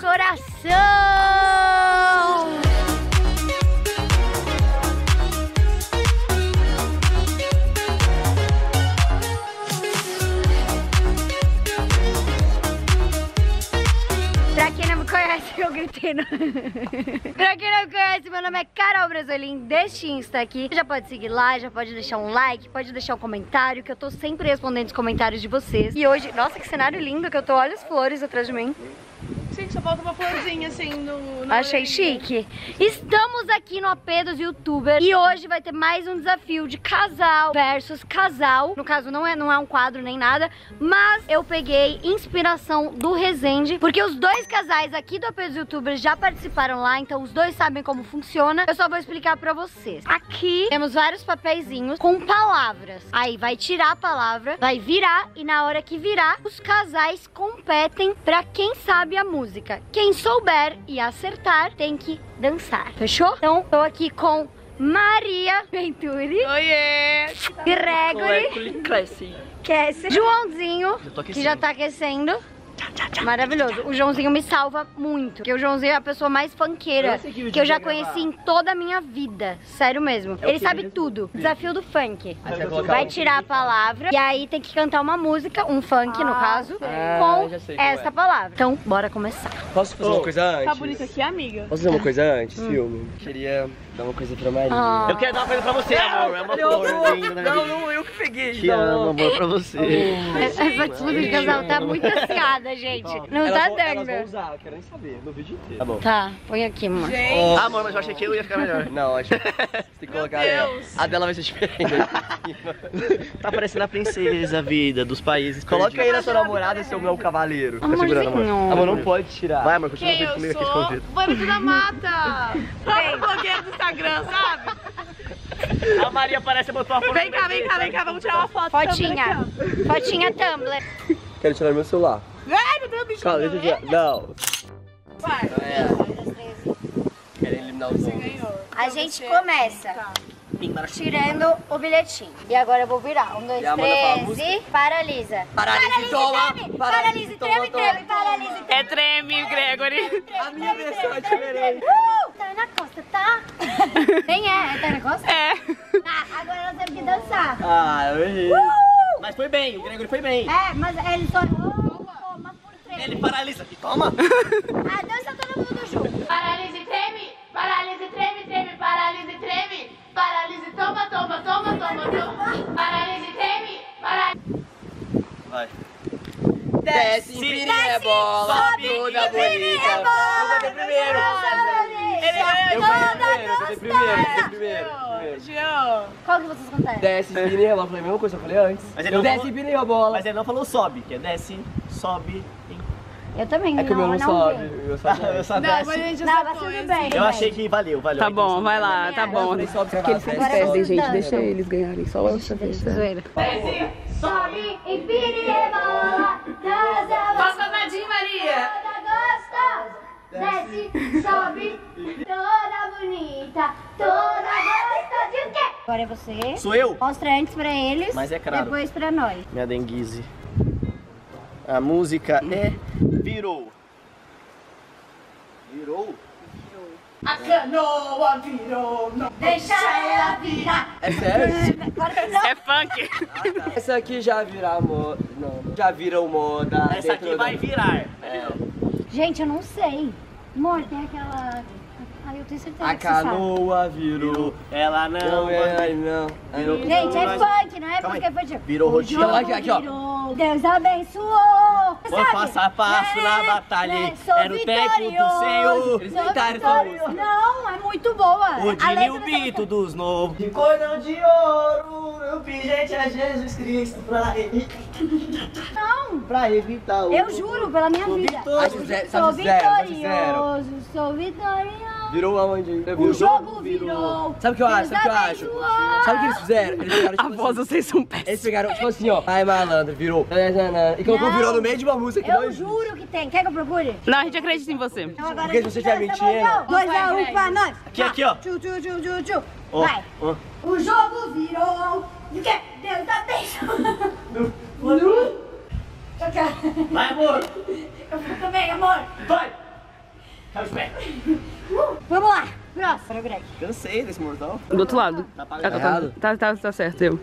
coração! Pra quem não me conhece, eu gritei. Pra quem não me conhece, meu nome é Carol Brasolim, deste Insta aqui. Já pode seguir lá, já pode deixar um like, pode deixar um comentário, que eu tô sempre respondendo os comentários de vocês. E hoje, nossa, que cenário lindo que eu tô, olha as flores atrás de mim. Só falta uma florzinha assim no. no Achei chique. Estamos aqui no AP dos youtubers e hoje vai ter mais um desafio de casal versus casal. No caso, não é, não é um quadro nem nada, mas eu peguei inspiração do Resende, porque os dois casais aqui do AP dos youtubers já participaram lá, então os dois sabem como funciona. Eu só vou explicar pra vocês. Aqui temos vários papeizinhos com palavras. Aí vai tirar a palavra, vai virar e na hora que virar, os casais competem pra quem sabe a música. Quem souber e acertar tem que dançar. Fechou? Então, tô aqui com Maria Venturi, Oiê! Gregory, Cresce. Cassie, Joãozinho, tô que já tá aquecendo. Maravilhoso. O Joãozinho me salva muito. Porque o Joãozinho é a pessoa mais funkeira que eu já conheci em toda a minha vida. Sério mesmo. Ele que sabe mesmo? tudo. Desafio do funk. Vai tirar a palavra e aí tem que cantar uma música, um funk no caso, Ah, com já sei qual essa é. palavra. Então, bora começar. Posso fazer uma coisa antes? Tá bonito aqui, amiga? Posso fazer uma coisa antes, filme? Queria dar uma coisa pra Maria. Ah. Eu quero dar uma coisa pra você, amor. É uma flor na minha Não, não, eu que peguei. Te amo, amor, pra você. Essa disputa de casal tá muito ansiada, gente. Não elas tá vão, Elas vão dando. usar, eu quero nem saber, no vídeo inteiro. Tá bom. Tá, põe aqui, amor. Gente, Ah, amor, mas eu achei que eu ia ficar melhor. Não, acho que você tem que colocar Deus. ela. A dela vai ser diferente. Tá parecendo a princesa, vida dos países. Coloca aí na sua namorada, seu meu cavaleiro. Amorzinho. segurando, amor. Amor, não pode tirar. Vai, amor, continua comigo aqui escondido. Banito da Mata! Sabe o blogueiro do Instagram, sabe? A Maria parece botou a foto Vem cá, vem cá, vem cá, vamos tirar uma foto. Fotinha. Fotinha Tumblr. Quero tirar meu celular. ó. Ai, meu Deus, bicho. Calma, deixa eu tirar. Não. Vai. Quero eliminar os homens. Ganhou. A gente começa Tá. tirando o bilhetinho. E agora eu vou virar. Um, dois, E a Amanda fala a três música? e paralisa. Paralise, toma. treme. Paralise, treme, treme, paralise, É treme, Gregory. A minha versão é diferente. Uh, tá na costa, tá? Quem é? Tá na costa? É. Tá, agora nós temos que dançar. Ah, eu errei. Mas foi bem, o Gregory foi bem. É, mas ele só... Oh, toma por treme. Ele paralisa. E toma. Ah, dança todo mundo junto. Paralise treme, paralise treme, treme, paralise treme, paralise toma, toma, toma, toma, toma, paralise treme, paralise. Vai. Desce, empina e rebola. sobe, Toda empina e bonita. rebola. Eu ter primeiro. Ele Eu fui primeiro, eu fui primeiro, eu. Jean. Qual que vocês contaram? Desce, empina e rebola. Falei a mesma coisa que eu falei antes. Mas ele não Desce, falou- empina e rebola. Mas ele não falou sobe, que é desce, sobe. Eu também, É que o meu não, não, sobe. meu só Eu só Não, mas a gente Não, mas tudo bem. Eu achei que valeu, valeu. Tá bom, vai lá, tá bom. Falei, sobe, você Que eles sempre perdem, gente. Deixa eles ganharem só essa vez. Zoeira. Sobe, empina e rebola, dança, Gosta nadinha, Maria. toda gostosa. Desce, sobe, toda bonita, toda gostosa. E o quê? Agora é você. Sou eu? Mostra antes pra eles, Mas é claro. depois pra nós. Minha denguise. A música é Virou. Virou? A canoa virou. Deixa ela virar. É sério? Não. É funk. Essa aqui já vira moda. Não, já virou moda. Essa aqui vai da- virar. Gente, eu não sei. Amor, tem aquela... Ai, eu tenho certeza A que canoa virou. Ela não. Não, é, não. Virou. Gente, é funk, não é Calma porque foi tipo... Virou rotina. Aqui, aqui, ó. Deus abençoou. Vou Sabe? passo a passo É, na batalha. é, sou Era o tempo do Senhor. Eles música. Não, é muito boa. O e letra o dessa Bito dos novos. De cordão de ouro, eu pingente a Jesus Cristo pra, Não, pra evitar o. eu juro pela minha Sou vida. vitorioso. Sou vitorioso, sou vitorioso. Virou aonde? O jogo virou. Sabe o que eu acho? Sabe o que eu acho? Sabe o que eles fizeram? Eles pegaram, tipo A voz, assim, vocês são péssimos. Eles pegaram, tipo assim, ó. Ai, malandro, virou. E colocou Não. virou no meio de uma música que Eu existe. juro que tem. Quer que eu procure? Não, a gente acredita em você. Então agora Porque se você estiver mentindo- vamos, Dois Vai, a um Greg. pra nós. Aqui, aqui, ó. Tchu, tchu, tchu, tchu, tchu. Ó, Vai. ó. O jogo virou. E o quê? Deus abençoe. Eu quero. Vai, amor. Eu também, amor. Vai. Vamos lá. Próximo, Greg. Cansei desse mortal. Do outro lado. Tá apagado. tá, Errado. tá, tá, tá certo, eu.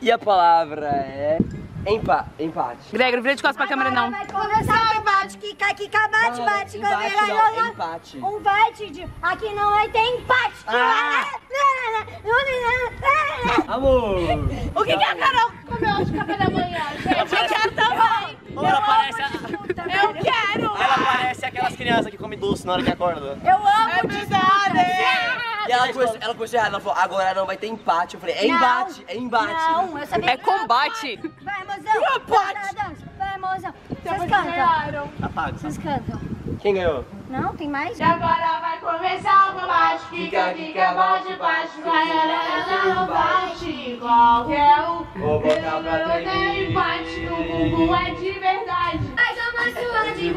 E a palavra é empa empate. Gregory, vira de costas pra câmera, não. Vai começar o bate, quica, quica, bate, Não, bate, empate não, não, empate. Um bate de... Aqui não vai ter empate. Ah. Amor! O que, que a Carol comeu hoje no café da manhã, gente? Eu quero também. Ela parece, Eu quero. Parece aquelas crianças que comem doce na hora que acorda. Eu amo É verdade. E ela começou, ela começou errado, ela falou, agora não vai ter empate. Eu falei, é Não. embate, é embate. Não, eu sabia É combate. Vai, mozão. Vai, dança. Vai, mozão. Vocês cantam. Apaga. Vocês cantam. Quem ganhou? Não, tem mais? E agora vai começar o combate. Fica, fica, bate, bate. Vai, ela não bate. Qualquer um. Vou botar pra Eu tenho tremer. empate no bumbum, é de é Eu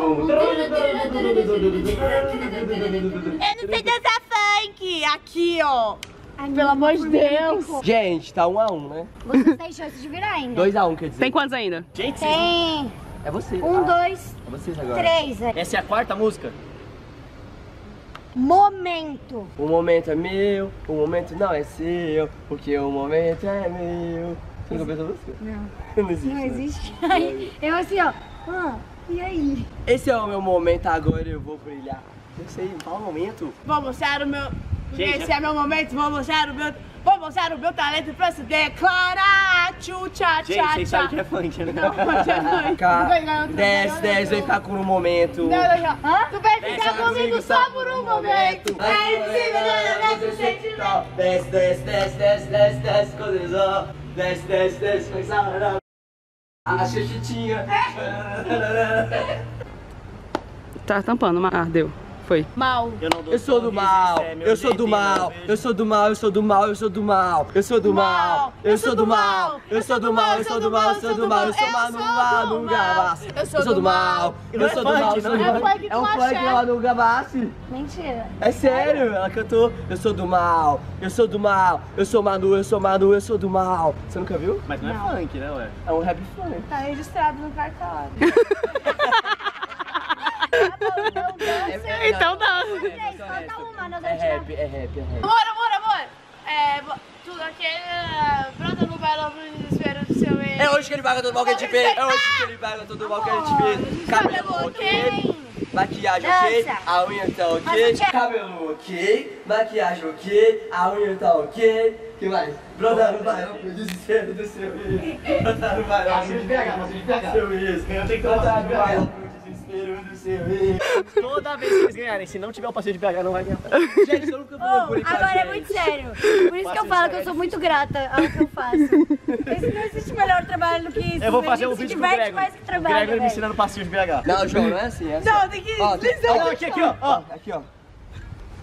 não sei dançar funk. Aqui, ó. Pelo amor de Deus. Gente, tá um a um, né? Vocês têm chance de virar ainda. Dois a um, quer dizer. Tem quantos ainda? Gente, vocês- Tem É você. um, Ah, dois, É vocês agora. três. essa é a quarta música? Momento. O momento é meu, o momento não é seu, porque o momento é meu. Você nunca pensou nisso? Não. Não existe. Não né? existe. Aí, eu assim, ó. Ah, e aí? Esse é o meu momento agora, eu vou brilhar. Eu sei, o momento. Vou mostrar o meu. Gente, Esse é meu momento. Vou mostrar o meu. Vou mostrar o meu talento pra se declarar. Tchu, tchá, Gente, tchá, vocês tchá. sabem que é funk, né? Não, pode é outro desce, lugar, desce, vem ficar com o momento. Não, não, não. Hã? Tu vai ficar comigo só por um momento. Aí Aí se me desce o sentimento. Desce, desce, desce, desce, desce, desce, com tesão. Desce, desce, desce, com essa... A xuxitinha. Tá tampando, mas... Ah, deu. Foi. Mal. Eu não dou Eu sou do mal, é eu sou do mal, eu sou do mal, eu sou do mal, eu sou do mal, eu sou do mal, eu sou do mal, eu sou do mal, eu sou do mal, eu sou do mal, eu sou Manu lá no Gavassi. Eu sou do mal, eu sou do mal, eu sou do Não é mal. funk É um funk lá no Gavassi. Mentira. É sério, ela cantou Eu sou do mal, eu sou do mal, eu sou Manu, eu sou Manu, eu sou do mal. Você nunca viu? Mas não, é funk, né, ué? É um rap funk. Tá registrado no cartório. Então dá. Falta uma, nós É vamos tirar. rap, é rap, é rap. Amor, amor, amor. É, tudo aquele. Brota no bailão pro desespero do seu ex. É hoje que ele paga todo mal que a gente fez. É hoje que ele paga todo mal que a gente fez. Cabelo ok, maquiagem ok, a unha tá ok, cabelo ok, maquiagem ok, a unha tá ok. que mais? Brother no bailão pro desespero do seu ex. Brother no bailão pro desespero do seu ex. Brother no bailão pro desespero do seu ex. Toda vez que eles ganharem, se não tiver o passeio de BH, não vai ganhar. Gente, eu nunca com a Agora é gente. muito sério. Por isso que eu falo que eu sou muito grata ao que eu faço. Esse não existe melhor trabalho do que isso. Eu vou A fazer um se vídeo com o diverte Gregory. mais que O trabalho, Gregory me velho. ensinando passeio de BH. Não, João, não é assim. É assim. Não, tem que. Ó, tem- deslizar. Não, aqui, aqui, ó. ó. Aqui, ó.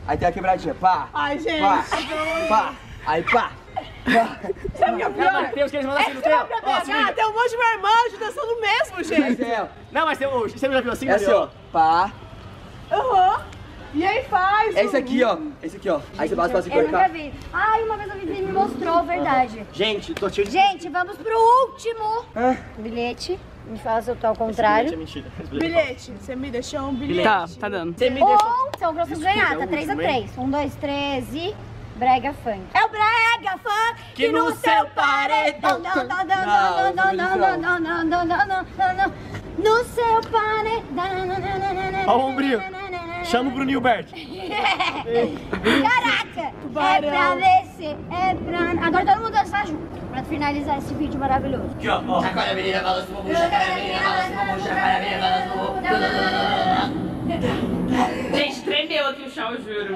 Aí tem a quebradinha. Pá, Ai, gente. pá, pá. Aí pá. Sabe o que é o pior? Tem os que eles mandam assim É no que teu. Ó, se BH, liga. tem um monte de marmanjo dançando mesmo, Mas gente. é, ó. Não, mas tem o. Você já viu assim, É assim, ó. Pá. Aham. E aí faz. É esse aqui, ó. Esse aqui, ó. Aí você passa pra Eu nunca vi. Ai, uma vez o Vivi me mostrou, verdade. Gente, tô de. Gente, vamos pro último Ah. bilhete. Me fala se eu tô ao Gente, é contrário. mentira. Bilhete. Você me deixou um bilhete. Tá, tá dando. Você me deixou. Ou são grossos ganhar, tá 3x3. Um, dois, três e. Brega funk. É o Brega funk Que no seu paredão. Não, não, não, não, não, não, não, não, não, não, não, não. No seu paredão. Ó o ombrinho. Chama o Bruninho Bert. Caraca! É pra descer, é pra. Agora todo mundo dançar junto. Pra finalizar esse vídeo maravilhoso. Aqui, ó. ó. Chacoalha, menina, balança o bumbum, chacoalha, menina, balança o bumbum, chacoalha, menina, balança o bumbum. Gente, tremeu aqui o chão, eu juro.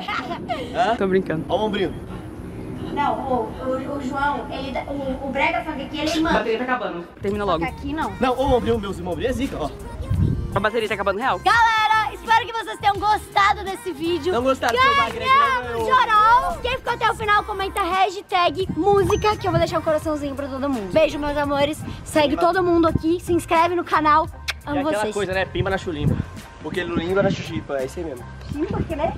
Tô brincando. Ó o ombrinho. Não, o, o, o João, ele, o, o Brega Funk aqui, ele manda. bateria tá acabando. Termina logo. Aqui não. Não, o ombrinho, meu ombrinho é zica, ó. A bateria tá acabando real? Galera, espero que vocês tenham gostado desse vídeo. Não gostaram não Ganhamos geral. Quem ficou até o final, comenta hashtag música, que eu vou deixar um coraçãozinho pra todo mundo. Beijo, meus amores. Segue todo mundo aqui, se inscreve no canal. É Amo aquela vocês. coisa, né? Pimba na chulimba. Porque Lulimba na Xuxipa, é isso aí mesmo. Sim, porque, né?